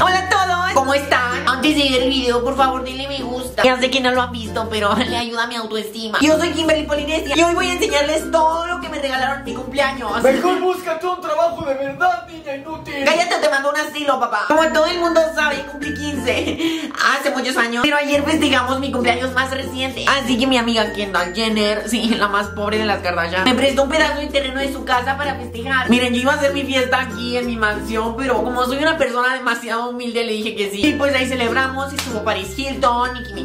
Hola a todos, ¿cómo están? Antes de ver el video, por favor, denle me gusta. Ya sé que no lo han visto, pero le ayuda a mi autoestima. Yo soy Kimberly Polinesia y hoy voy a enseñarles todo lo que me regalaron en mi cumpleaños. Mejor búscate un trabajo de verdad, niña inútil. Cállate, te mando un asilo, papá. Como todo el mundo sabe, cumplí 15 hace muchos años. Pero ayer festejamos mi cumpleaños más reciente. Así que mi amiga Kendall Jenner, sí, la más pobre de las Kardashian, me prestó un pedazo de terreno de su casa para festejar. Miren, yo iba a hacer mi fiesta aquí en mi mansión, pero como soy una persona demasiado humilde, le dije que sí. Y pues ahí celebramos, y estuvo Paris Hilton, Nicki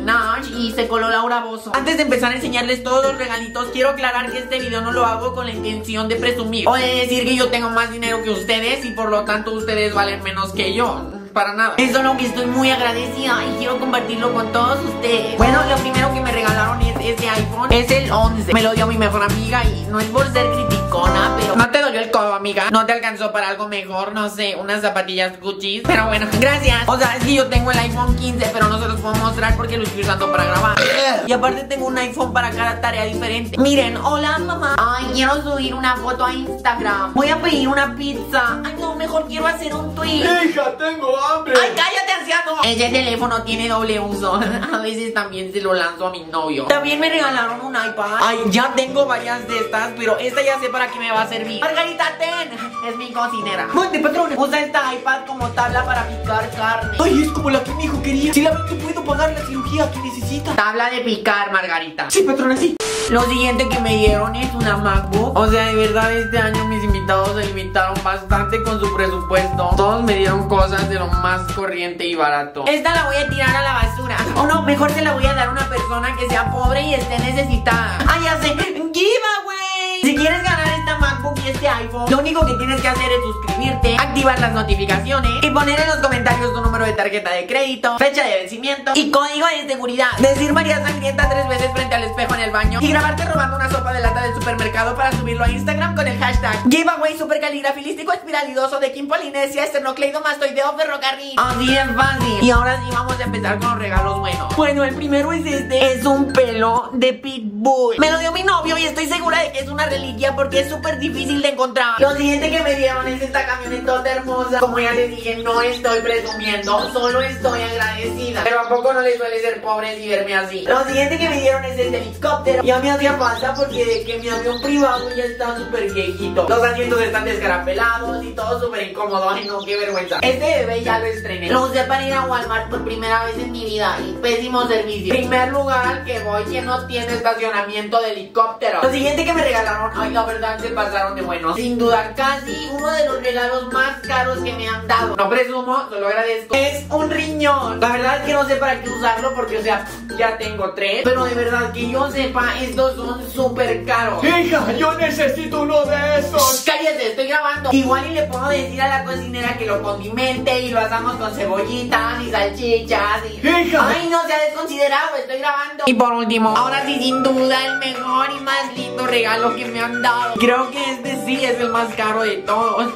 Y se coló Laura Bozo. Antes de empezar a enseñarles todos los regalitos, quiero aclarar que este video no lo hago con la intención de presumir o de decir que yo tengo más dinero que ustedes y por lo tanto ustedes valen menos que yo para nada. Es solo que estoy muy agradecida y quiero compartirlo con todos ustedes. Bueno, lo primero que me regalaron es este iPhone. Es el 11. Me lo dio mi mejor amiga y no es por ser criticona, pero no te dolió el codo, amiga. No te alcanzó para algo mejor, no sé, unas zapatillas Gucci. Pero bueno, gracias. O sea, es que yo tengo el iPhone 15, pero no se los puedo mostrar porque lo estoy usando para grabar. Y aparte tengo un iPhone para cada tarea diferente. Miren, hola mamá. Ay, quiero subir una foto a Instagram. Voy a pedir una pizza. Ay, no, mejor quiero hacer un tweet. Hija, tengo hambre. ¡Ay, cállate, anciano! Ese teléfono tiene doble uso. A veces también se lo lanzo a mi novio. También me regalaron un iPad. Ay, ya tengo varias de estas, pero esta ya sé para qué me va a servir. Margarita, ten. Es mi cocinera. Monte, patrón. Usa esta iPad como tabla para picar carne. Ay, es como la que mi hijo quería. Si la veo, puedo pagar la cirugía que necesita. Tabla de picar, Margarita. Sí, patrona, sí. Lo siguiente que me dieron es una MacBook. O sea, de verdad, este año mis invitados se limitaron bastante con su presupuesto. Todos me dieron cosas de lo más corriente y barato. Esta la voy a tirar a la basura. O no, mejor se la voy a dar a una persona que sea pobre y esté necesitada. ¡Ah, ya sé! ¡Giveaway! Si quieres ganar lo único que tienes que hacer es suscribirte, activar las notificaciones y poner en los comentarios tu número de tarjeta de crédito, fecha de vencimiento y código de seguridad. Decir María Sangrienta tres veces frente al espejo en el baño y grabarte robando una sopa de lata del supermercado para subirlo a Instagram con el hashtag Giveaway supercaligrafilístico espiralidoso de Kim Polinesia esternocleidomastoideo ferrocarril. Así es fácil. Y ahora sí vamos a empezar con los regalos buenos. Bueno, el primero es este. Es un pelo de Pitbull. Me lo dio mi novio y estoy segura de que es una reliquia porque es súper difícil de encontrar. Lo siguiente que me dieron es esta camionetota hermosa. Como ya les dije, no estoy presumiendo, solo estoy agradecida. Pero a poco no les suele ser pobres y verme así. Lo siguiente que me dieron es este helicóptero. Ya me hacía falta porque de que mi avión privado ya está súper viejito. Los asientos están descarapelados y todo súper incómodo. Ay no, qué vergüenza. Este bebé ya lo estrené. Lo usé para ir a Walmart por primera vez en mi vida y pésimo servicio. Primer lugar que voy que no tiene estacionamiento de helicóptero. Lo siguiente que me regalaron, ay la verdad se pasaron de bueno. Sin duda, casi uno de los regalos más caros que me han dado. No presumo, solo agradezco. Es un riñón. La verdad es que no sé para qué usarlo porque, o sea, ya tengo tres. Pero de verdad que yo sepa, estos son súper caros. Hija, yo necesito uno de esos. Cállate, estoy grabando. Igual y le puedo decir a la cocinera que lo condimente y lo hagamos con cebollitas y salchichas y... Hija. Ay, no se ha desconsiderado, estoy grabando. Y por último, ahora sí, sin duda, el mejor y más lindo regalo que me han dado. Creo que este sí es el más caro de todos.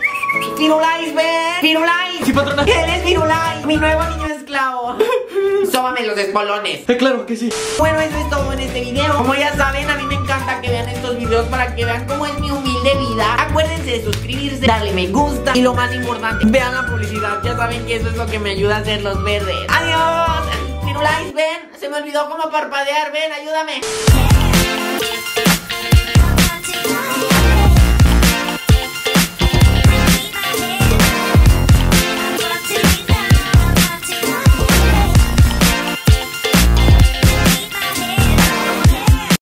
Firulais, ven. Firulais. Sí, patrona. Él es Firulais, mi nuevo niño esclavo. Sóbame los espolones. Eh, claro que sí. Bueno, eso es todo en este video. Como ya saben, a mí me encanta que vean estos videos para que vean cómo es mi humilde vida. Acuérdense de suscribirse, darle me gusta y lo más importante, vean la publicidad. Ya saben que eso es lo que me ayuda a hacer los verdes. Adiós. Firulais, ven. Se me olvidó cómo parpadear. Ven, ayúdame.